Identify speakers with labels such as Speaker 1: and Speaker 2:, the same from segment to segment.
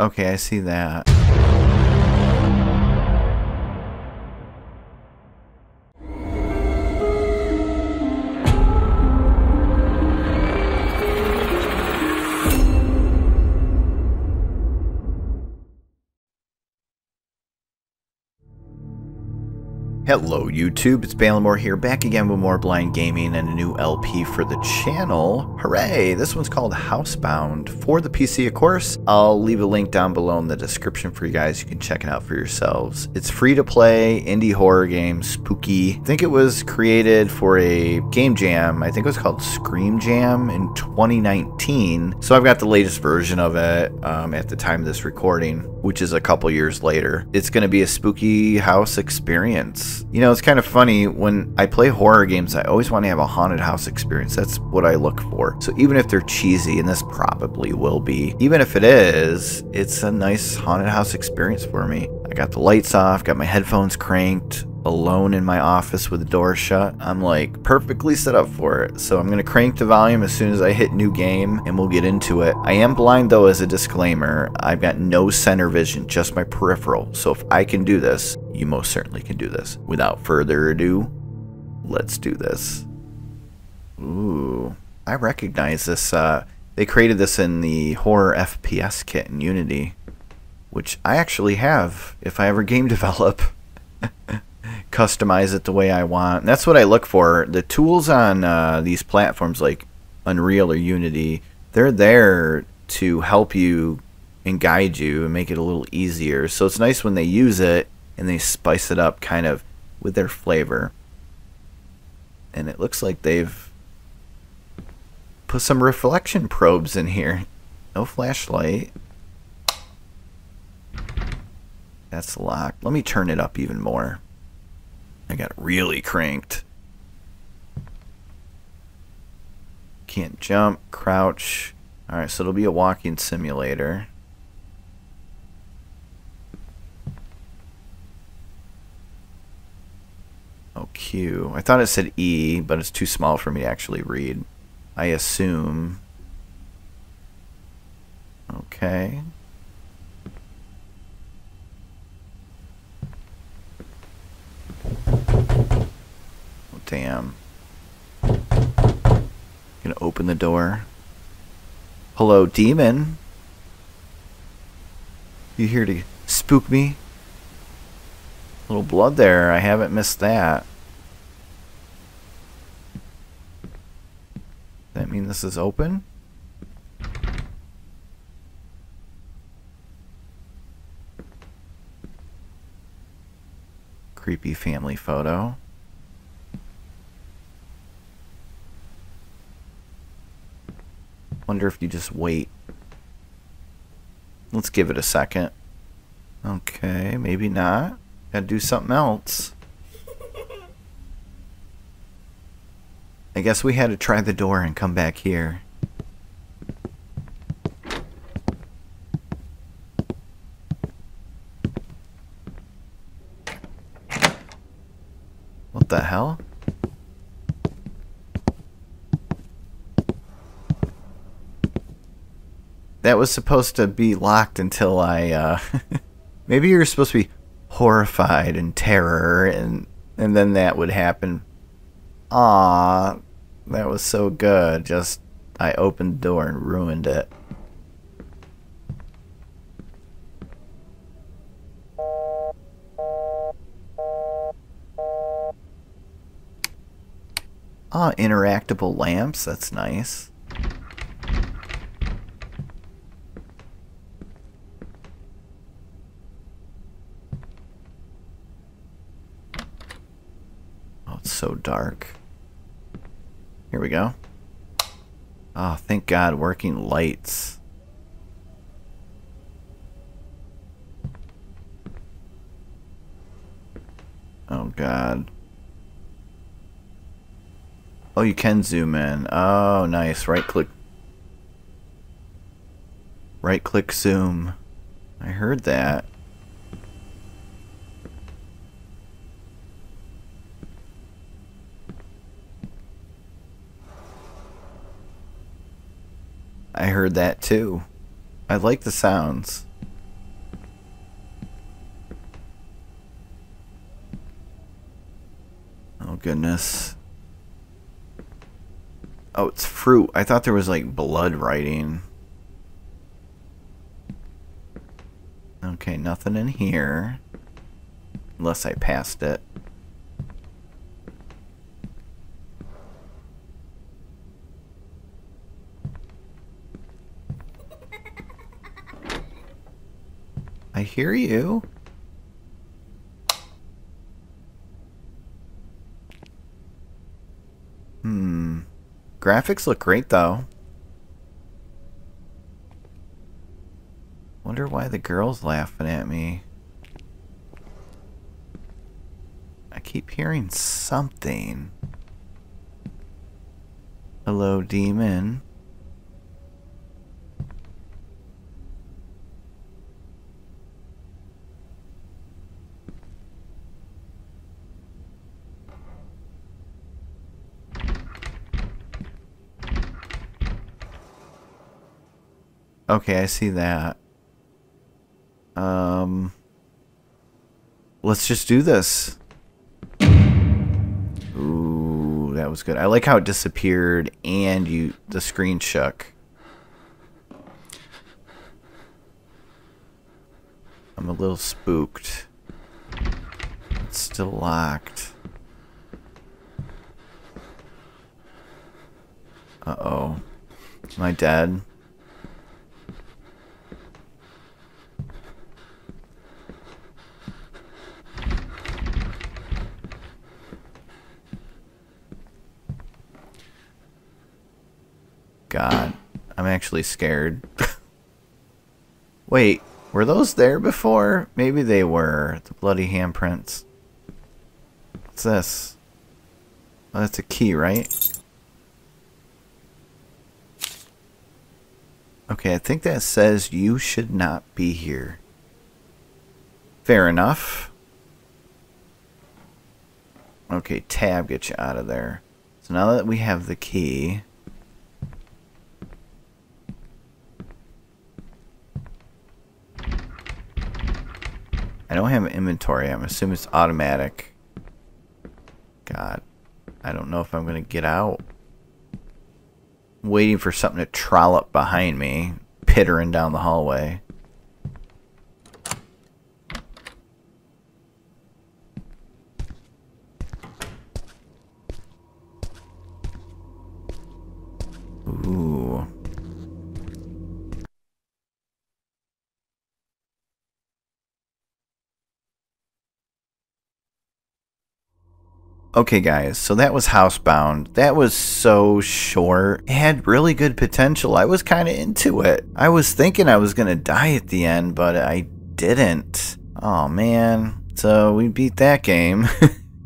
Speaker 1: Okay, I see that. Hello YouTube, it's Balimore here, back again with more Blind Gaming and a new LP for the channel. Hooray! This one's called Housebound for the PC, of course. I'll leave a link down below in the description for you guys. You can check it out for yourselves. It's free to play, indie horror game, spooky. I think it was created for a game jam. I think it was called Scream Jam in 2019. So I've got the latest version of it um, at the time of this recording, which is a couple years later. It's going to be a spooky house experience. You know, it's kind of funny when I play horror games, I always want to have a haunted house experience. That's what I look for. So even if they're cheesy, and this probably will be, even if it is, it's a nice haunted house experience for me. I got the lights off, got my headphones cranked, alone in my office with the door shut. I'm like perfectly set up for it. So I'm going to crank the volume as soon as I hit new game and we'll get into it. I am blind though as a disclaimer. I've got no center vision, just my peripheral. So if I can do this, you most certainly can do this. Without further ado, let's do this. Ooh, I recognize this. Uh, they created this in the horror FPS kit in Unity, which I actually have if I ever game develop customize it the way I want. And that's what I look for. The tools on uh, these platforms like Unreal or Unity, they're there to help you and guide you and make it a little easier. So it's nice when they use it and they spice it up kind of with their flavor. And it looks like they've put some reflection probes in here. No flashlight. That's locked. Let me turn it up even more. I got really cranked. Can't jump, crouch. Alright, so it'll be a walking simulator. Oh, Q. I thought it said E, but it's too small for me to actually read. I assume. Okay. Damn. Gonna open the door. Hello, demon. You here to spook me? Little blood there. I haven't missed that. That mean this is open? Creepy family photo. Wonder if you just wait. Let's give it a second. Okay, maybe not. Gotta do something else. I guess we had to try the door and come back here. What the hell? That was supposed to be locked until I, uh, maybe you're supposed to be horrified and terror, and and then that would happen. Ah, that was so good. Just I opened the door and ruined it. Ah, interactable lamps. That's nice. So dark. Here we go. Oh, thank God, working lights. Oh, God. Oh, you can zoom in. Oh, nice. Right click. Right click zoom. I heard that. I heard that too. I like the sounds. Oh goodness. Oh, it's fruit. I thought there was like blood writing. Okay, nothing in here. Unless I passed it. I hear you. Hmm. Graphics look great though. Wonder why the girl's laughing at me. I keep hearing something. Hello, demon. Okay, I see that. Um, let's just do this. Ooh, that was good. I like how it disappeared and you the screen shook. I'm a little spooked. It's still locked. Uh-oh. Am I dead? God, I'm actually scared. Wait, were those there before? Maybe they were. The bloody handprints. What's this? Oh, that's a key, right? Okay, I think that says you should not be here. Fair enough. Okay, tab gets you out of there. So now that we have the key... I don't have inventory. I'm assuming it's automatic. God. I don't know if I'm going to get out. I'm waiting for something to trollop behind me. Pittering down the hallway. Ooh. Okay, guys, so that was Housebound. That was so short. It had really good potential. I was kind of into it. I was thinking I was going to die at the end, but I didn't. Oh, man. So we beat that game.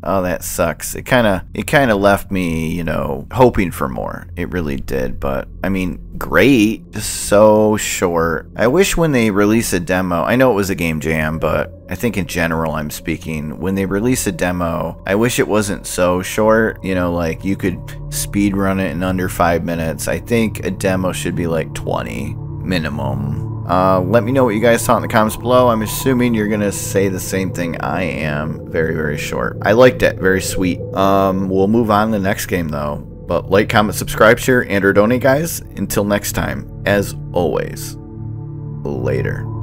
Speaker 1: Oh, that sucks. It kind of it kind of left me, you know, hoping for more. It really did, but I mean, great, just so short. I wish when they release a demo, I know it was a game jam, but I think in general I'm speaking, when they release a demo, I wish it wasn't so short, you know, like you could speed run it in under 5 minutes. I think a demo should be like 20 minimum uh, let me know what you guys thought in the comments below. I'm assuming you're going to say the same thing I am. Very, very short. I liked it. Very sweet. Um, we'll move on to the next game, though. But like, comment, subscribe, share, and or donate, guys. Until next time, as always, later.